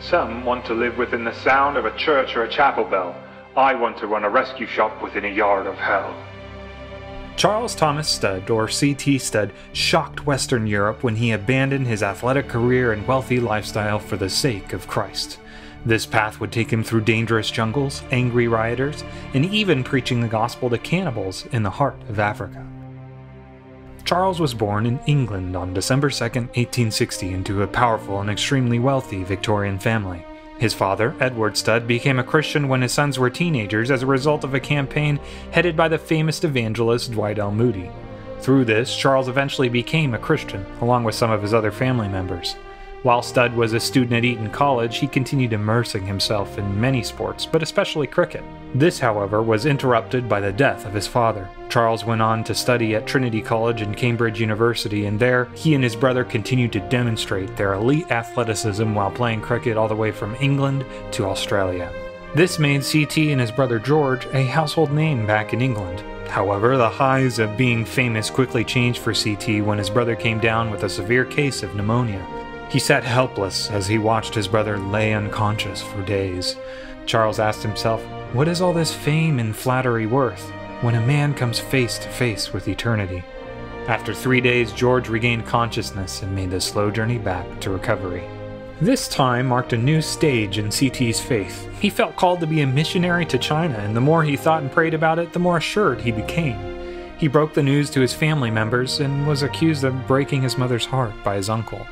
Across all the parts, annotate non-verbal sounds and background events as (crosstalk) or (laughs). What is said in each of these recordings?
Some want to live within the sound of a church or a chapel bell. I want to run a rescue shop within a yard of hell. Charles Thomas Studd, or C.T. Studd, shocked Western Europe when he abandoned his athletic career and wealthy lifestyle for the sake of Christ. This path would take him through dangerous jungles, angry rioters, and even preaching the gospel to cannibals in the heart of Africa. Charles was born in England on December 2, 1860, into a powerful and extremely wealthy Victorian family. His father, Edward Studd, became a Christian when his sons were teenagers as a result of a campaign headed by the famous evangelist Dwight L. Moody. Through this, Charles eventually became a Christian, along with some of his other family members. While Studd was a student at Eton College, he continued immersing himself in many sports, but especially cricket. This, however, was interrupted by the death of his father. Charles went on to study at Trinity College and Cambridge University, and there he and his brother continued to demonstrate their elite athleticism while playing cricket all the way from England to Australia. This made CT and his brother George a household name back in England. However, the highs of being famous quickly changed for CT when his brother came down with a severe case of pneumonia. He sat helpless as he watched his brother lay unconscious for days. Charles asked himself, What is all this fame and flattery worth when a man comes face to face with eternity? After three days, George regained consciousness and made the slow journey back to recovery. This time marked a new stage in CT's faith. He felt called to be a missionary to China, and the more he thought and prayed about it, the more assured he became. He broke the news to his family members and was accused of breaking his mother's heart by his uncle.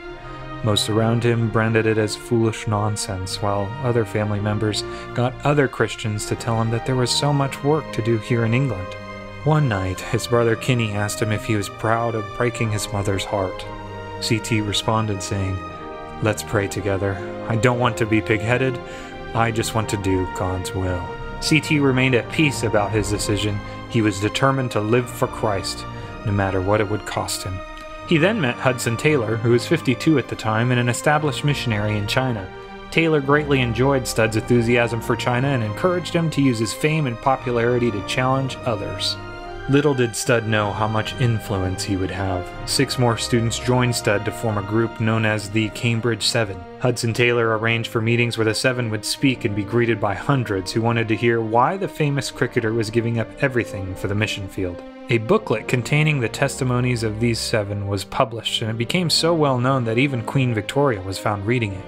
Most around him branded it as foolish nonsense, while other family members got other Christians to tell him that there was so much work to do here in England. One night, his brother Kinney asked him if he was proud of breaking his mother's heart. CT responded, saying, Let's pray together. I don't want to be pig headed, I just want to do God's will. CT remained at peace about his decision. He was determined to live for Christ, no matter what it would cost him. He then met Hudson Taylor, who was 52 at the time and an established missionary in China. Taylor greatly enjoyed Studd's enthusiasm for China and encouraged him to use his fame and popularity to challenge others. Little did Studd know how much influence he would have. Six more students joined Studd to form a group known as the Cambridge Seven. Hudson Taylor arranged for meetings where the Seven would speak and be greeted by hundreds who wanted to hear why the famous cricketer was giving up everything for the mission field. A booklet containing the testimonies of these seven was published, and it became so well known that even Queen Victoria was found reading it.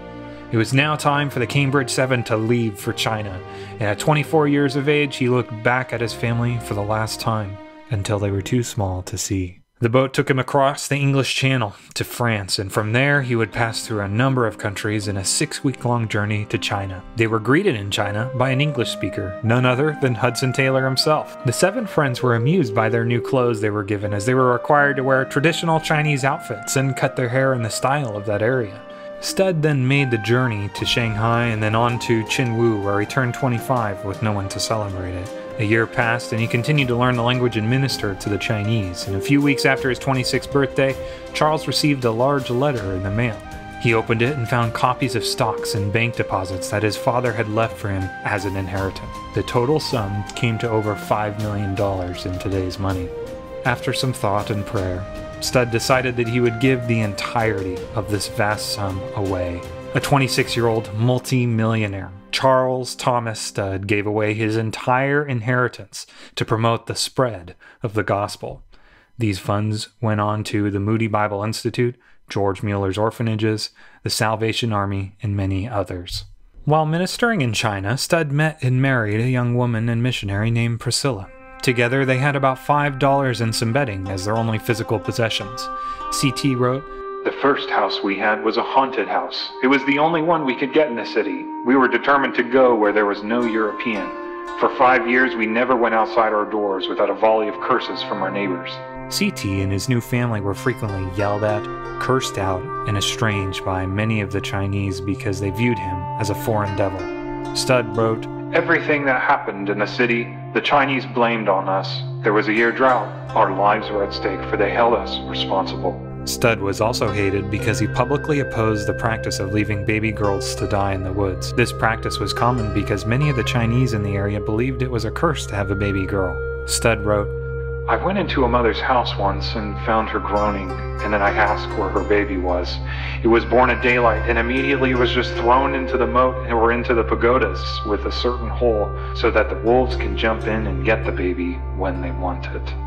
It was now time for the Cambridge Seven to leave for China, and at 24 years of age, he looked back at his family for the last time until they were too small to see. The boat took him across the English Channel to France, and from there he would pass through a number of countries in a six week long journey to China. They were greeted in China by an English speaker, none other than Hudson Taylor himself. The seven friends were amused by their new clothes they were given, as they were required to wear traditional Chinese outfits and cut their hair in the style of that area. Studd then made the journey to Shanghai and then on to Chinwu, where he turned 25 with no one to celebrate it. A year passed, and he continued to learn the language and minister to the Chinese. And a few weeks after his 26th birthday, Charles received a large letter in the mail. He opened it and found copies of stocks and bank deposits that his father had left for him as an inheritance. The total sum came to over $5 million in today's money. After some thought and prayer, Studd decided that he would give the entirety of this vast sum away. A 26 year old multi millionaire Charles Thomas Studd gave away his entire inheritance to promote the spread of the gospel. These funds went on to the Moody Bible Institute, George Mueller's orphanages, the Salvation Army, and many others. While ministering in China, Studd met and married a young woman and missionary named Priscilla. Together, they had about $5 in some bedding as their only physical possessions. CT wrote, the first house we had was a haunted house. It was the only one we could get in the city. We were determined to go where there was no European. For five years, we never went outside our doors without a volley of curses from our neighbors. CT and his new family were frequently yelled at, cursed out, and estranged by many of the Chinese because they viewed him as a foreign devil. Studd wrote, Everything that happened in the city, the Chinese blamed on us. There was a year drought. Our lives were at stake, for they held us responsible. Studd was also hated because he publicly opposed the practice of leaving baby girls to die in the woods. This practice was common because many of the Chinese in the area believed it was a curse to have a baby girl. Studd wrote, I went into a mother's house once and found her groaning, and then I asked where her baby was. It was born at daylight and immediately was just thrown into the moat or into the pagodas with a certain hole so that the wolves can jump in and get the baby when they want it.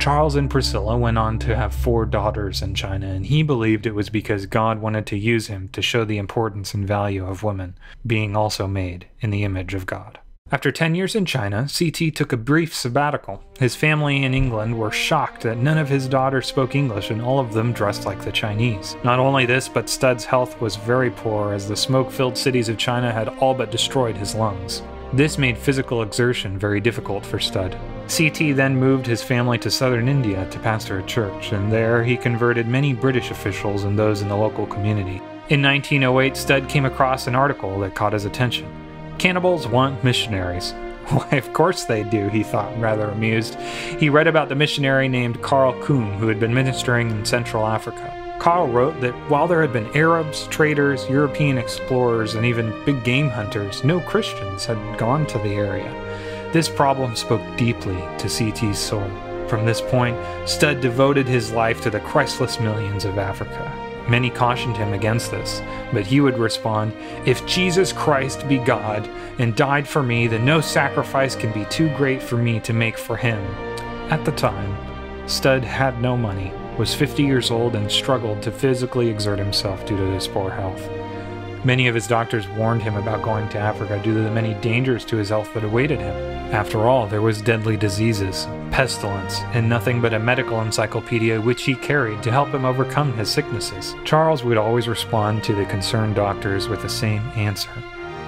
Charles and Priscilla went on to have four daughters in China, and he believed it was because God wanted to use him to show the importance and value of women, being also made in the image of God. After 10 years in China, CT took a brief sabbatical. His family in England were shocked that none of his daughters spoke English and all of them dressed like the Chinese. Not only this, but Studd's health was very poor as the smoke filled cities of China had all but destroyed his lungs. This made physical exertion very difficult for Studd. CT then moved his family to southern India to pastor a church, and there he converted many British officials and those in the local community. In 1908, Studd came across an article that caught his attention. Cannibals want missionaries. (laughs) Why, of course they do, he thought, rather amused. He read about the missionary named Karl Kumm who had been ministering in Central Africa. Karl wrote that while there had been Arabs, traders, European explorers, and even big game hunters, no Christians had gone to the area. This problem spoke deeply to CT's soul. From this point, Studd devoted his life to the Christless millions of Africa. Many cautioned him against this, but he would respond, If Jesus Christ be God and died for me, then no sacrifice can be too great for me to make for him. At the time, Studd had no money, was 50 years old, and struggled to physically exert himself due to his poor health. Many of his doctors warned him about going to Africa due to the many dangers to his health that awaited him. After all, there was deadly diseases, pestilence, and nothing but a medical encyclopedia which he carried to help him overcome his sicknesses. Charles would always respond to the concerned doctors with the same answer.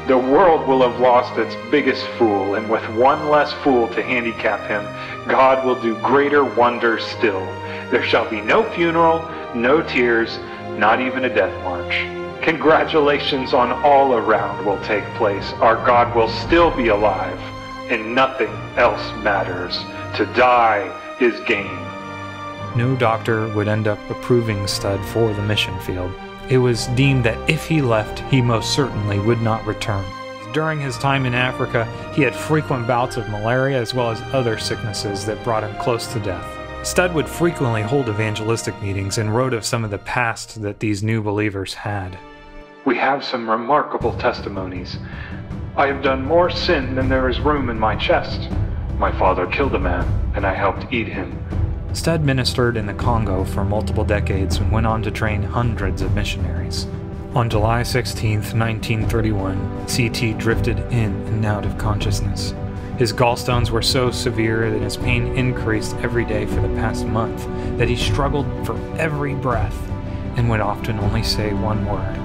The world will have lost its biggest fool, and with one less fool to handicap him, God will do greater wonders still. There shall be no funeral, no tears, not even a death march. Congratulations on all around will take place. Our God will still be alive, and nothing else matters. To die is gain. No doctor would end up approving Studd for the mission field. It was deemed that if he left, he most certainly would not return. During his time in Africa, he had frequent bouts of malaria as well as other sicknesses that brought him close to death. Studd would frequently hold evangelistic meetings and wrote of some of the past that these new believers had. We have some remarkable testimonies. I have done more sin than there is room in my chest. My father killed a man, and I helped eat him. Studd ministered in the Congo for multiple decades and went on to train hundreds of missionaries. On July 16, 1931, CT drifted in and out of consciousness. His gallstones were so severe that his pain increased every day for the past month, that he struggled for every breath and would often only say one word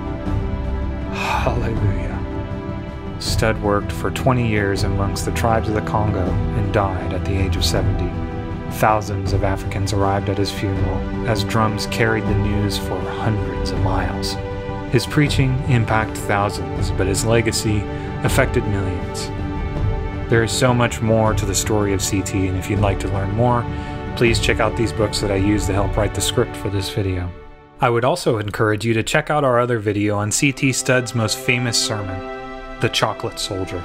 Hallelujah. Studd worked for 20 years amongst the tribes of the Congo and died at the age of 70. Thousands of Africans arrived at his funeral as drums carried the news for hundreds of miles. His preaching impacted thousands, but his legacy affected millions. There is so much more to the story of CT, and if you'd like to learn more, please check out these books that I used to help write the script for this video. I would also encourage you to check out our other video on CT Studd's most famous sermon, The Chocolate Soldier.